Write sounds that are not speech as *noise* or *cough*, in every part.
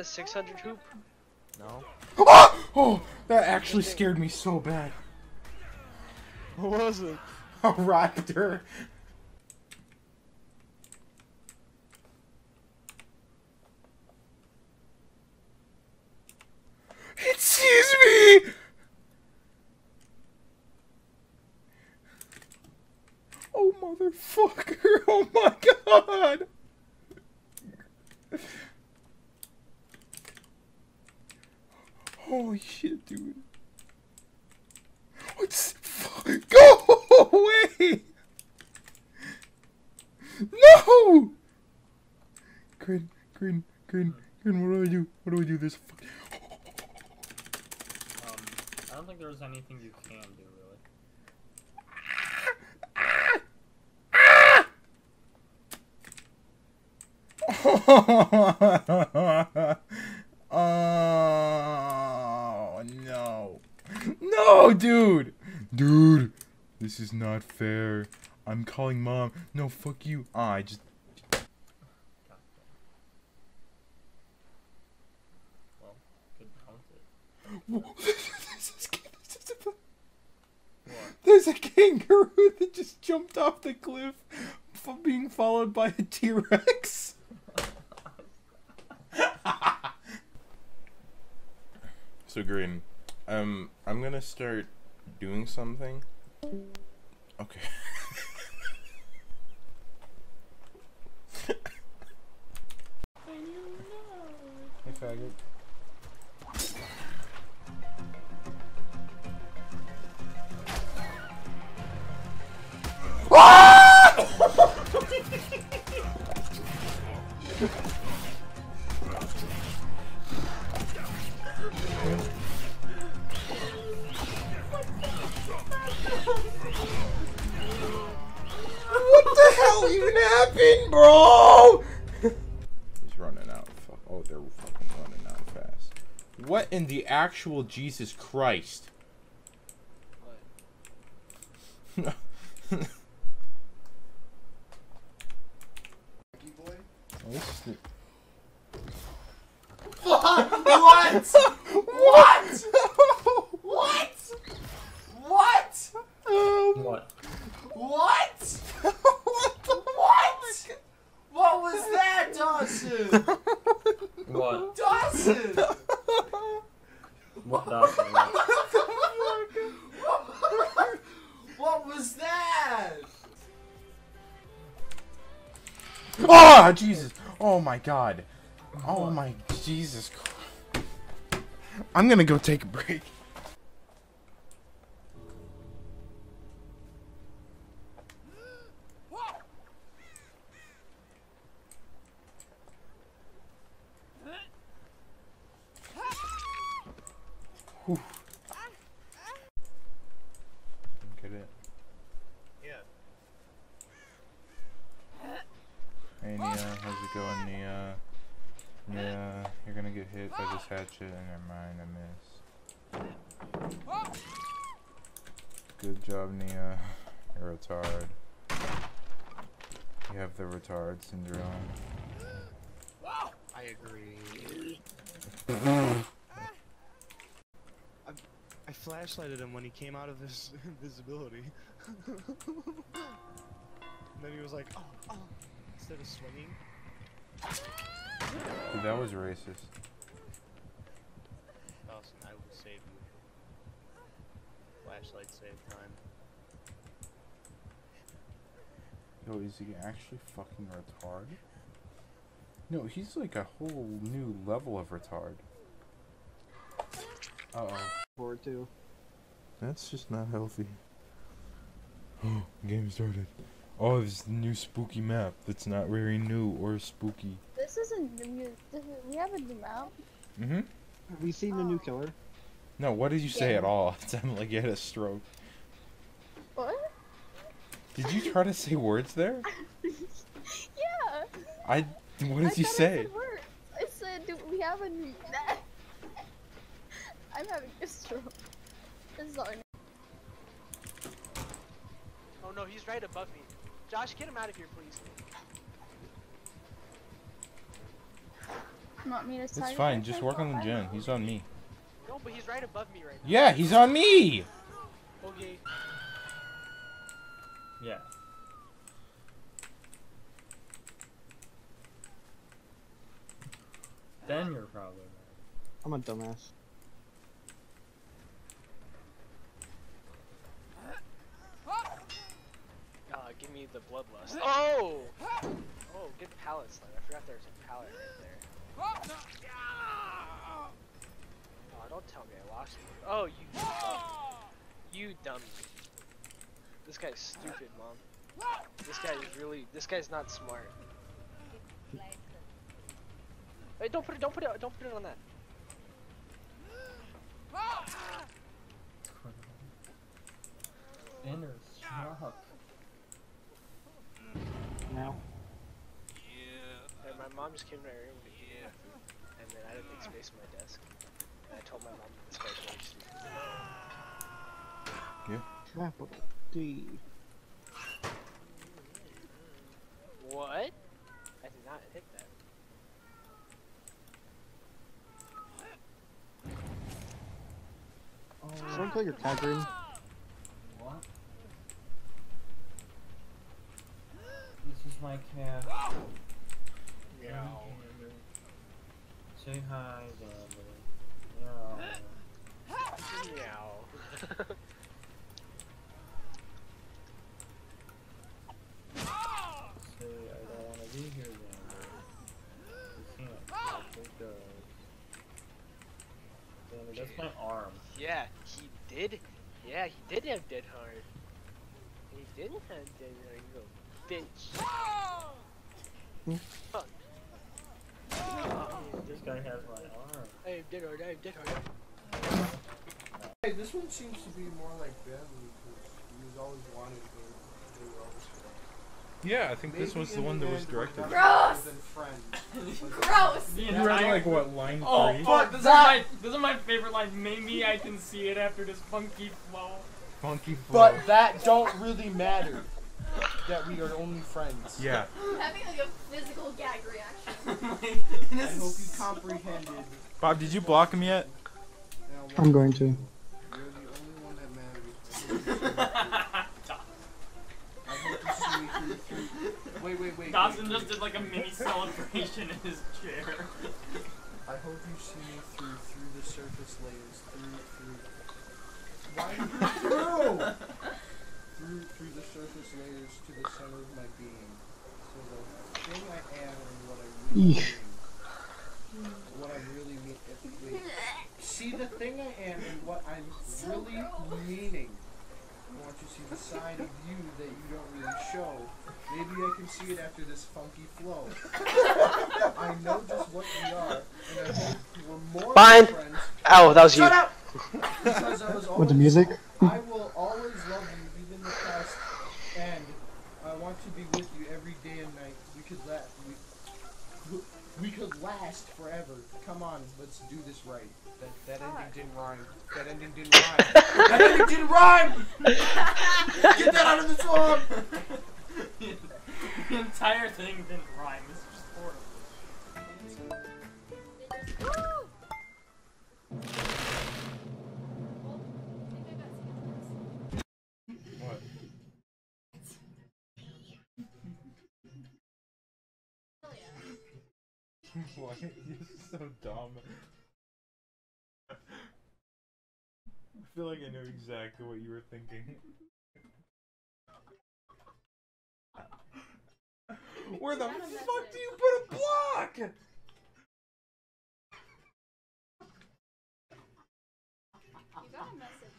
you the 600 hoop? No. Oh, *gasps* oh, that actually scared me so bad. What was it? *laughs* A raptor. It sees me! Oh, motherfucker. *laughs* Oh my god. Holy shit, dude. What's. Go away! No! Grin, grin, grin, grin, what do I do? What do I do this? Fuck. Um, I don't think there's anything you can do really. *laughs* oh no. No, dude. Dude, this is not fair. I'm calling mom. No, fuck you. Ah, I just Well, could count it. *laughs* There's a- there's a- There's a kangaroo *laughs* that just jumped off the cliff, f- being followed by a T-Rex. *laughs* so green, um, I'm gonna start doing something. Okay. Faggot. What the hell even happened, bro? He's running out. Fuck. Oh, they're fucking running out fast. What in the actual Jesus Christ? This the- What? What? What? What? Um, What? What? what What? What was that, Dawson? Oh, Jesus. Oh, my God. Oh, my Jesus I'm gonna go take a break. Whew. Get it? Yeah. Hey Nia, how's it going, Nia? Nia, you're gonna get hit by this hatchet. And never mind, I miss. Good job, Nia. You're a retard. You have the retard syndrome. I agree. I, I flashlighted him when he came out of his *laughs* invisibility. *laughs* and then he was like, oh, oh, instead of swinging. Dude, that was racist. Dawson, I will save you. Flashlight save time. Yo, is he actually fucking retarded? No, he's like a whole new level of retard. Uh oh. Forward two. That's just not healthy. Oh, *gasps* game started. Oh, this is the new spooky map that's not very new or spooky. This isn't new. This is, we have a new map. Mm-hmm. Have we seen the new killer? No, what did you say Yeah. at all? *laughs* It sounded like you had a stroke. What? Did you try to say words there? *laughs* yeah. I. What I did you thought I say? said. I said, do we have a new map? *laughs* I'm having a stroke. This is our Oh no, he's right above me. Josh, get him out of here, please. You want me to It's fine. Just work on the thought? gen. He's on me. No, but he's right above me right now. Yeah, he's on me. Okay. Yeah. Then you're probably right. I'm a dumbass. Uh, give me the bloodlust. Oh! Oh, good pallet slide. I forgot there was a pallet right there. Oh, don't tell me I lost it. Oh, you dummy. You dummy. This guy's stupid, mom. This guy is really. This guy's not smart. Hey, don't put it. Don't put it. Don't put it on that. Inner shock. Now. And my mom just came to my room to eat my food, and then I didn't make space on my desk. And I told my mom that this guy's really stupid. Capital D. What? I did not hit that. Someone kill your cat room. What? This is my cat. Meow. Say hi, Xander. Meow. Meow. Say I don't want to be here, Xander. You can't. It does. Xander, that's my arm. yeah, he did. Yeah, he did have dead hard. He didn't have dead hard. you little bitch. Fuck. This guy has my arm. I have dead hard. I dead hard. Hey, this one seems to be more like Bentley because he was always wanted to do all this stuff. Yeah, I think this was the in one that was directed. better Gross! than friends. *laughs* Gross! The You read like what line Oh, three? fuck! This is my this is my favorite line. Maybe I can see it after this funky flow. Funky flow. But that don't really matter. That we are only friends. yeah. I'm having like a physical gag reaction. *laughs* I hope you comprehended. Bob, did you block him yet? I'm going to. You're the only one that matters. I hope you see me through, through. Wait, wait, wait. Dawson wait, just wait. did like a mini celebration in his chair. I hope you see me through through the surface layers, through through. Why through? *laughs* through through the surface layers to the center of my being. So the thing I am and what I really Eesh. What I really mean. See the thing I am and what I'm So really gross. meaning. I want you to see the side of you that you don't really show. Maybe I can see it after this funky flow. I know just what we are, and I hope we're more Fine. than friends. Ow, that was you. Shut up! Because I was With the music? I will always love you, even the past, and I want to be with you every day and night. We could la- we, we could last forever. Come on, let's do this right. That that ending didn't rhyme. That ending didn't rhyme. *laughs* that ending didn't rhyme. Get that out of the song. *laughs* the entire thing didn't rhyme. *laughs* what? You're so dumb. I feel like I knew exactly what you were thinking. Where the fuck do you put a block? You got a message.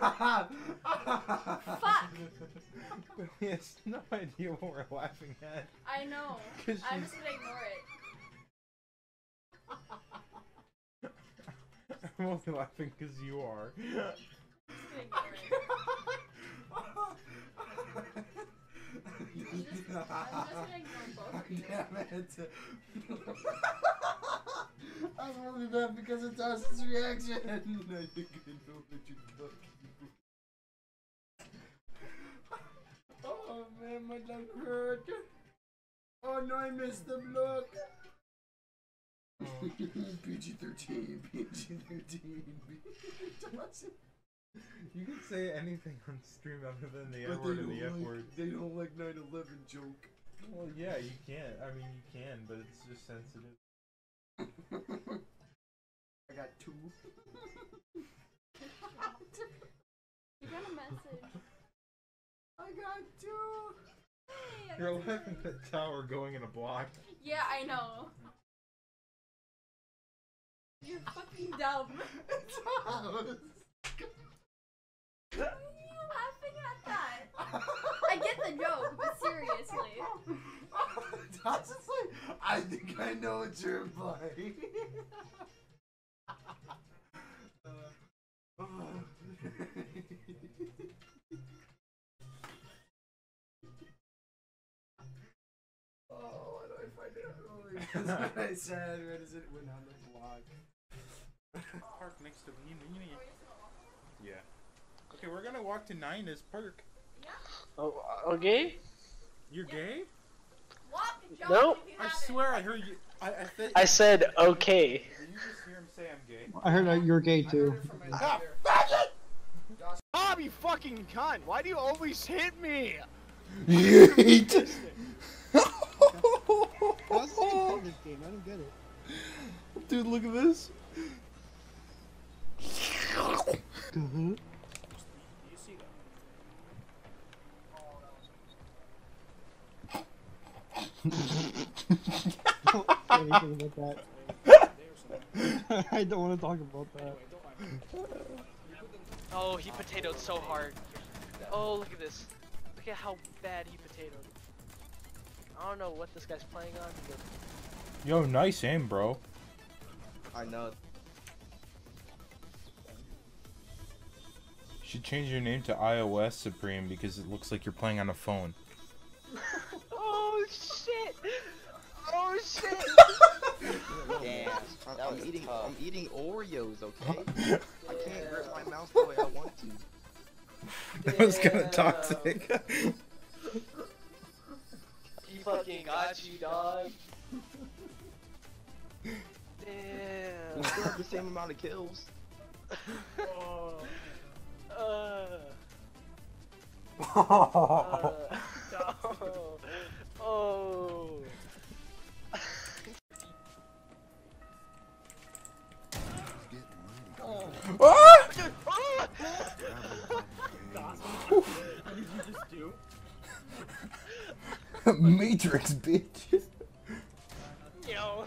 Fuck! *laughs* he has no idea what we're laughing at. I know. *laughs* *laughs* I'm just gonna ignore it. I'm only laughing because you are. Just. I'm just gonna ignore both of you. Damn it. I'm only mad because of Dustin's reaction. I think I know what you're looking Oh man, my leg hurt. Oh no, I missed the block. *laughs* PG thirteen, PG thirteen. You can say anything on stream other than the But they don't like they don't like 9/11 joke. Well, yeah, you can. I mean, you can, but it's just sensitive. *laughs* I got two. *laughs* You got a message. I got two. Hey, *laughs* You're in the tower going in a block. Yeah, I know. You're fucking dumb. *laughs* Why are you laughing at that? I get the joke, but seriously. *laughs* Just like, I think I know what you're implying. Uh, oh, why do I find it annoying? That's what I said right as it went on the blog. Park next to me. Oh, yeah. Okay, we're gonna walk to Nina's Park. Oh, uh, okay. You're gay? Walk, John, Nope. you I have swear I heard you. I, I said. I said okay. Did you just hear him say I'm gay? I heard that you're gay too. it from my sister. Bob, you fucking cunt! Why do you always hit me? *laughs* Yeet. How's this game? I don't get it. Dude, look at this. Good. Don't say anything about that. I don't want to talk about that. Oh, he potatoed so hard. Oh, look at this. Look at how bad he potatoed. I don't know what this guy's playing on, but Yo, nice aim, bro. I know. You should change your name to iOS Supreme because it looks like you're playing on a phone. *laughs* Oh shit! Oh shit! *laughs* Damn. I'm, I'm eating. I'm eating Oreos. Okay. I can't grip my mouse the way I want to. *laughs* that was kind of toxic. He fucking got you, dog. We *laughs* Damn. still *laughs* have the same amount of kills. Oh. *laughs* Uh. Uh. *laughs* Matrix, bitch. Yo.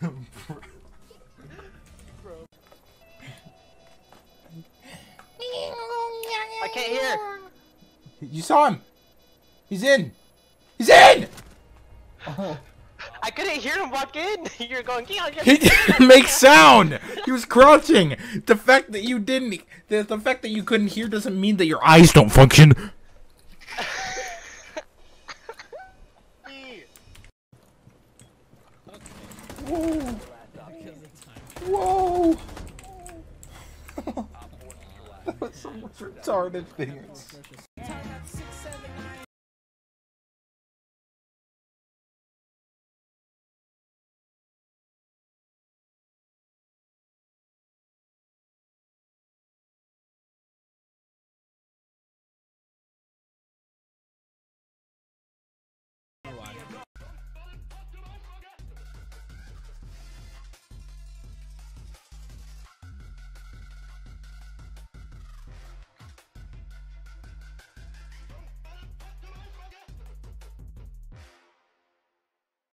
Bro. Bro. I can't hear. You saw him. He's in. He's in. Oh. I couldn't hear him walk in. *laughs* You're going. "Yeah, yeah." He didn't make sound. He was crouching. The fact that you didn't, the, the fact that you couldn't hear doesn't mean that your eyes don't function. Whoa. Whoa. that was so much retarded things.